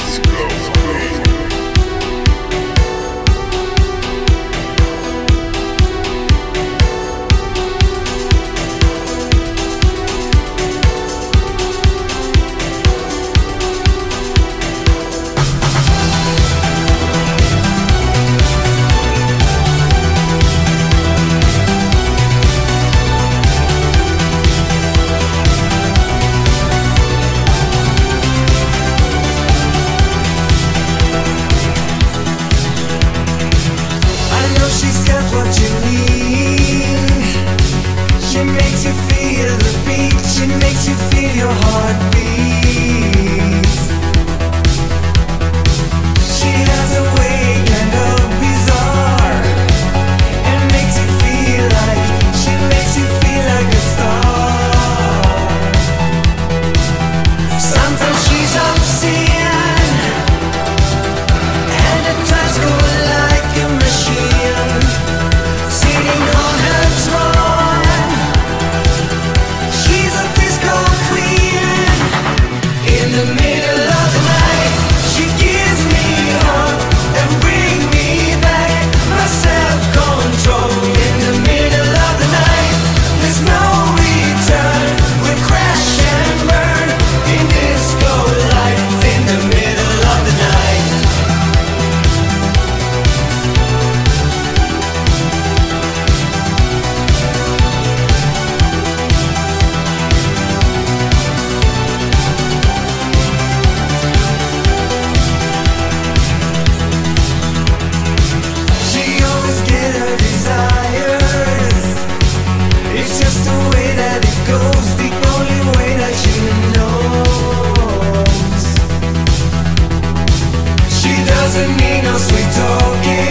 It's. makes you feel your heart beat listening, no sweet talking.